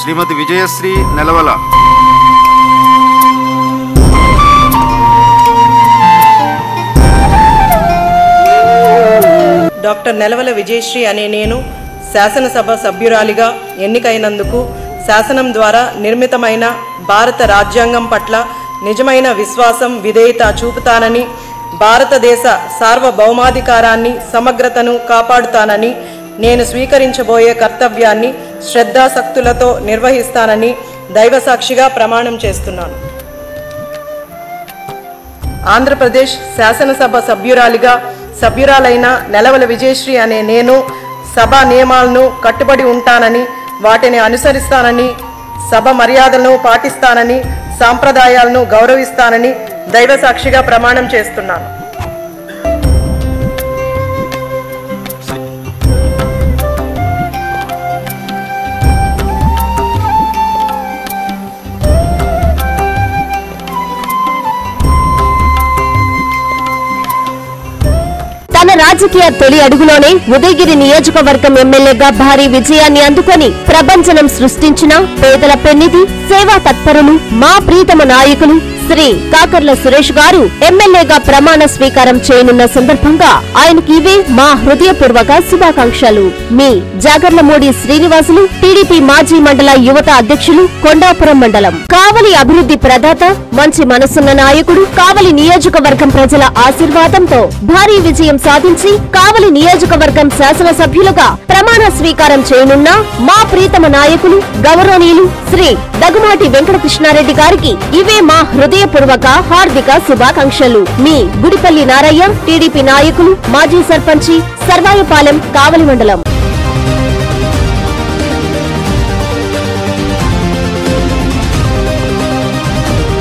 శ్రీమతి Vijayashri Nelavala. Doctor Nelavala Vijayashri అనే నేను శాసనసభ సభ్యురాలిగా ఎన్నికైనందుకు శాసనం ద్వారా నిర్మితమైన భారత రాజ్యాంగం పట్ల నిజమైన విశ్వాసం విధేయత చూపుతానని భారతదేశ సార్వభౌమాధికారాన్ని సమగ్రతను కాపాడుతానని నేను స్వీకరించబోయే కర్తవ్యాన్ని శ్రద్ధాసక్తులతో నిర్వహిస్తానని దైవసాక్షిగా ప్రమాణం చేస్తున్నాను. ఆంధ్రప్రదేశ్ శాసనసభ సభ్యురాలిగా సభ్యురాలైన నెలవల విజయశ్రీ అనే నేను సభ నియమాలను కట్టుబడి ఉంటానని వాటిని అనుసరిస్తానని సభ మర్యాదలను పాటిస్తానని సాంప్రదాయాలను గౌరవిస్తానని దైవసాక్షిగా ప్రమాణం చేస్తున్నాను. తన రాజకీయ తొలి అడుగులోనే ఉదయగిరి నియోజకవర్గం ఎమ్మెల్యేగా భారీ విజయాన్ని అందుకొని ప్రభంజనం సృష్టించిన పేదల పెన్నిధి సేవా తత్పరులు మా ప్రీతమ నాయకులు శ్రీ కాకర్ల సురేష్ గారు ఎమ్మెల్యేగా ప్రమాణ స్వీకారం చేయనున్న సందర్భంగా ఆయనకి ఇవే మా హృదయపూర్వక శుభాకాంక్షలు. మీ జాగర్లమూడి శ్రీనివాసులు టీడీపీ మాజీ మండల యువత అధ్యక్షులు కొండాపురం మండలం. కావలి అభివృద్ధి ప్రదాత మంచి మనసున్న నాయకుడు కావలి నియోజకవర్గం ప్రజల ఆశీర్వాదంతో భారీ విజయం సాధించి కావలి నియోజకవర్గం శాసనసభ్యులుగా ప్రమాణ స్వీకారం చేయనున్న మా ప్రీతమ నాయకులు గౌరవనీయులు శ్రీ దగుమాటి వెంకటకృష్ణారెడ్డి గారికి ఇవే మా హృదయ హృదయపూర్వక హార్దిక శుభాకాంక్షలు. మీ గుడిపల్లి నారాయణ టీడీపీ నాయకులు మాజీ సర్పంచి సర్వాయపాలెం కావలి మండలం.